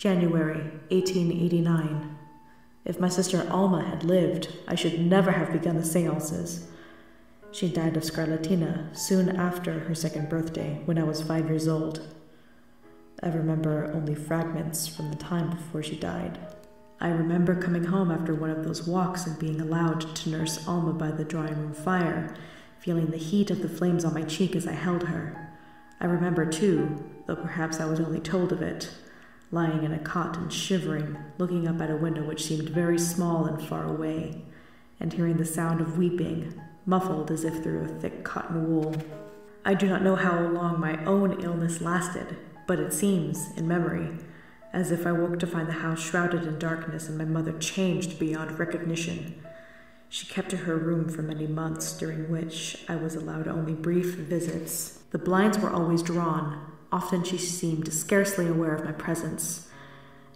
January 1889. If my sister Alma had lived, I should never have begun the seances. She died of scarlatina soon after her second birthday, when I was five years old. I remember only fragments from the time before she died. I remember coming home after one of those walks and being allowed to nurse Alma by the drawing room fire, feeling the heat of the flames on my cheek as I held her. I remember, too, though perhaps I was only told of it, lying in a cot and shivering, looking up at a window which seemed very small and far away, and hearing the sound of weeping, muffled as if through a thick cotton wool. I do not know how long my own illness lasted, but it seems, in memory, as if I woke to find the house shrouded in darkness and my mother changed beyond recognition. She kept to her room for many months, during which I was allowed only brief visits. The blinds were always drawn, Often she seemed scarcely aware of my presence,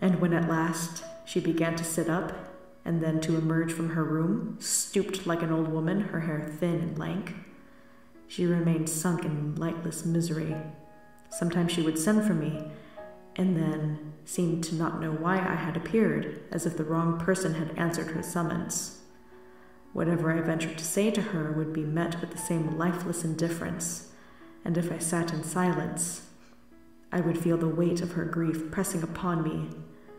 and when at last she began to sit up and then to emerge from her room, stooped like an old woman, her hair thin and lank, she remained sunk in lightless misery. Sometimes she would send for me, and then seemed to not know why I had appeared, as if the wrong person had answered her summons. Whatever I ventured to say to her would be met with the same lifeless indifference, and if I sat in silence, I would feel the weight of her grief pressing upon me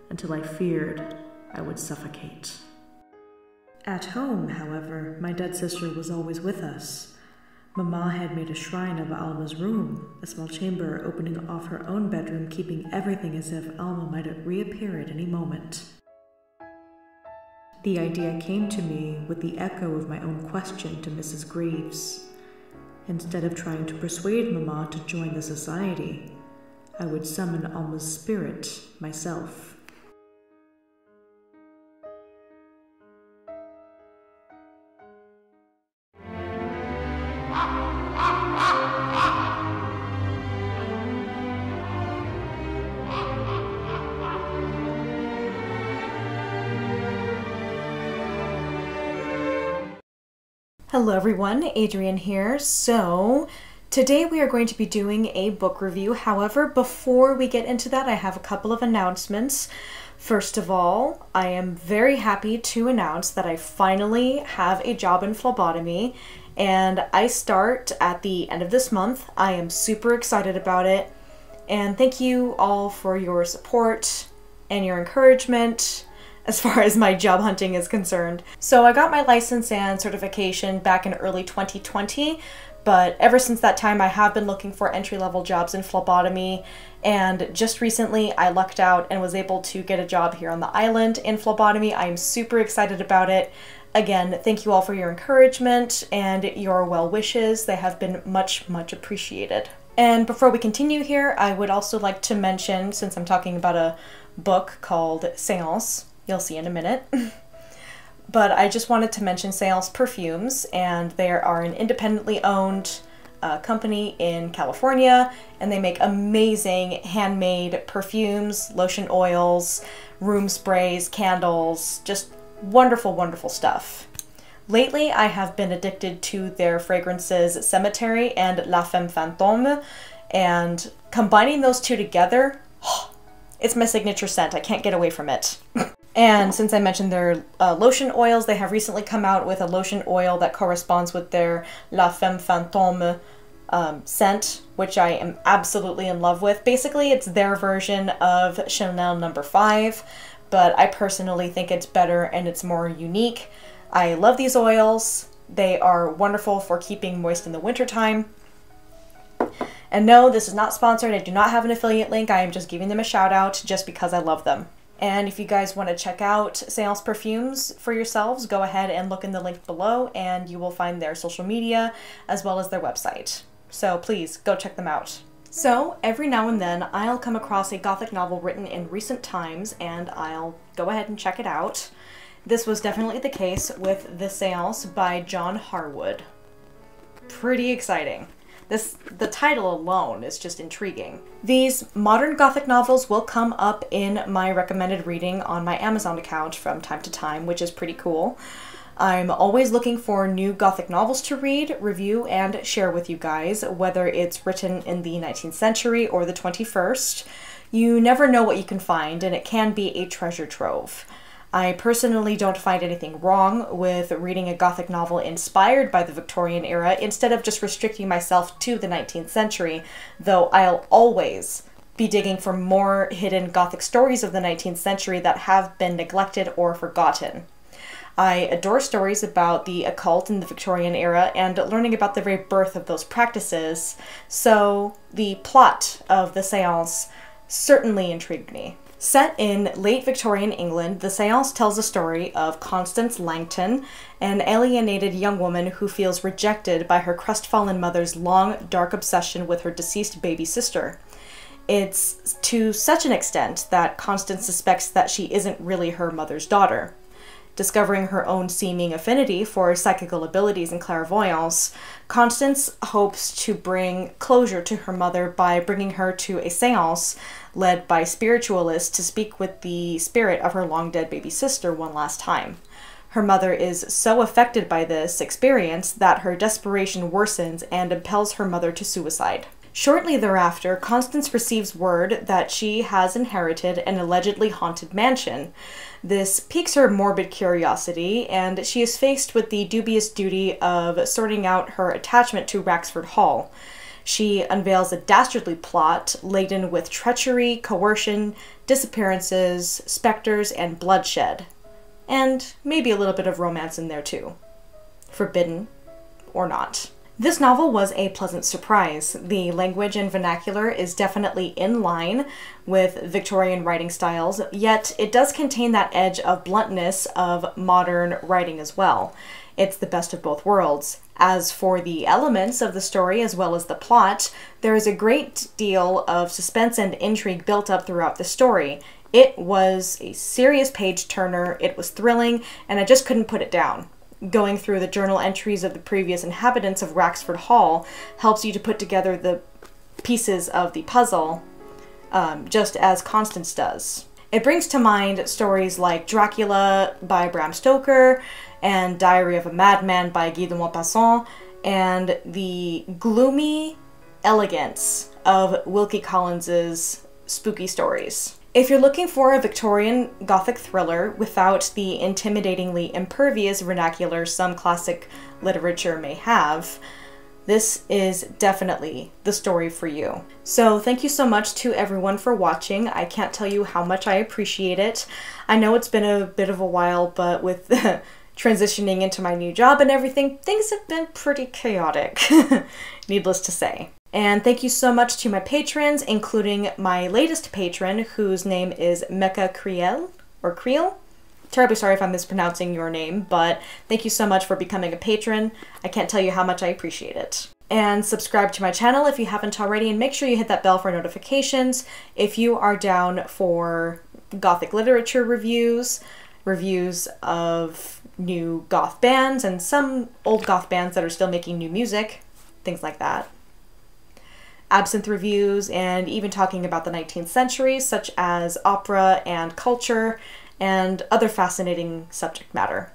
until I feared I would suffocate. At home, however, my dead sister was always with us. Mamma had made a shrine of Alma's room, a small chamber opening off her own bedroom, keeping everything as if Alma might reappear at any moment. The idea came to me with the echo of my own question to Mrs. Greaves. Instead of trying to persuade Mamma to join the society, I would summon Alma's spirit myself. Hello everyone, Adrienne here. So, Today we are going to be doing a book review. However, before we get into that, I have a couple of announcements. First of all, I am very happy to announce that I finally have a job in phlebotomy and I start at the end of this month. I am super excited about it and thank you all for your support and your encouragement as far as my job hunting is concerned. So I got my license and certification back in early 2020, but ever since that time, I have been looking for entry level jobs in phlebotomy. And just recently, I lucked out and was able to get a job here on the island in phlebotomy. I'm super excited about it. Again, thank you all for your encouragement and your well wishes. They have been much, much appreciated. And before we continue here, I would also like to mention, since I'm talking about a book called Seance, you'll see in a minute. but I just wanted to mention Seance Perfumes, and they are an independently owned uh, company in California, and they make amazing handmade perfumes, lotion oils, room sprays, candles, just wonderful, wonderful stuff. Lately, I have been addicted to their fragrances Cemetery and La Femme Fantôme, and combining those two together, it's my signature scent. I can't get away from it. And since I mentioned their uh, lotion oils, they have recently come out with a lotion oil that corresponds with their La Femme Fantôme um, scent, which I am absolutely in love with. Basically, it's their version of Chanel number no. 5, but I personally think it's better and it's more unique. I love these oils. They are wonderful for keeping moist in the wintertime. And no, this is not sponsored. I do not have an affiliate link. I am just giving them a shout out just because I love them. And if you guys want to check out Seance Perfumes for yourselves, go ahead and look in the link below and you will find their social media as well as their website. So please go check them out. So, every now and then I'll come across a gothic novel written in recent times and I'll go ahead and check it out. This was definitely the case with The Seance by John Harwood. Pretty exciting. This the title alone is just intriguing. These modern gothic novels will come up in my recommended reading on my Amazon account from time to time, which is pretty cool. I'm always looking for new gothic novels to read, review, and share with you guys, whether it's written in the 19th century or the 21st. You never know what you can find, and it can be a treasure trove. I personally don't find anything wrong with reading a Gothic novel inspired by the Victorian era instead of just restricting myself to the 19th century, though I'll always be digging for more hidden Gothic stories of the 19th century that have been neglected or forgotten. I adore stories about the occult in the Victorian era and learning about the very birth of those practices, so the plot of the seance certainly intrigued me. Set in late Victorian England, the seance tells a story of Constance Langton, an alienated young woman who feels rejected by her crestfallen mother's long, dark obsession with her deceased baby sister. It's to such an extent that Constance suspects that she isn't really her mother's daughter. Discovering her own seeming affinity for psychical abilities and clairvoyance, Constance hopes to bring closure to her mother by bringing her to a seance led by spiritualists to speak with the spirit of her long dead baby sister one last time. Her mother is so affected by this experience that her desperation worsens and impels her mother to suicide. Shortly thereafter, Constance receives word that she has inherited an allegedly haunted mansion. This piques her morbid curiosity, and she is faced with the dubious duty of sorting out her attachment to Wraxford Hall. She unveils a dastardly plot laden with treachery, coercion, disappearances, specters, and bloodshed. And maybe a little bit of romance in there too. Forbidden or not. This novel was a pleasant surprise. The language and vernacular is definitely in line with Victorian writing styles, yet it does contain that edge of bluntness of modern writing as well. It's the best of both worlds. As for the elements of the story as well as the plot, there is a great deal of suspense and intrigue built up throughout the story. It was a serious page turner, it was thrilling, and I just couldn't put it down going through the journal entries of the previous inhabitants of Wraxford Hall helps you to put together the pieces of the puzzle, um, just as Constance does. It brings to mind stories like Dracula by Bram Stoker and Diary of a Madman by Guy de Maupassant, and the gloomy elegance of Wilkie Collins's spooky stories. If you're looking for a Victorian Gothic thriller without the intimidatingly impervious vernacular some classic literature may have, this is definitely the story for you. So, thank you so much to everyone for watching. I can't tell you how much I appreciate it. I know it's been a bit of a while, but with transitioning into my new job and everything, things have been pretty chaotic, needless to say. And thank you so much to my patrons, including my latest patron, whose name is Mecca Creel, or Creel. Terribly sorry if I'm mispronouncing your name, but thank you so much for becoming a patron. I can't tell you how much I appreciate it. And subscribe to my channel if you haven't already, and make sure you hit that bell for notifications if you are down for Gothic literature reviews, reviews of new goth bands, and some old goth bands that are still making new music, things like that absinthe reviews, and even talking about the 19th century, such as opera and culture, and other fascinating subject matter.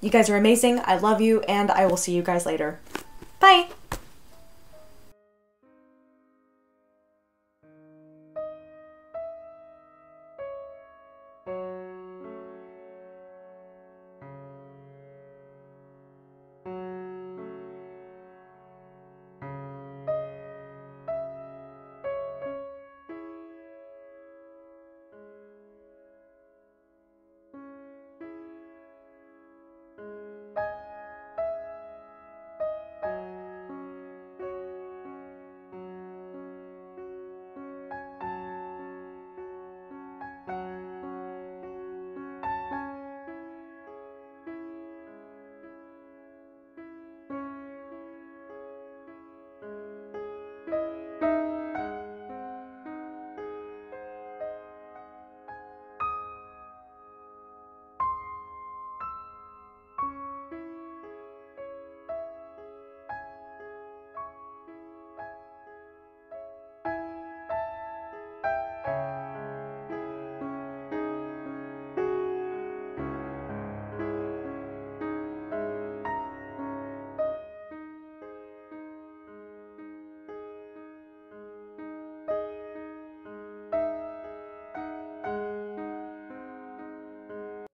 You guys are amazing. I love you, and I will see you guys later. Bye!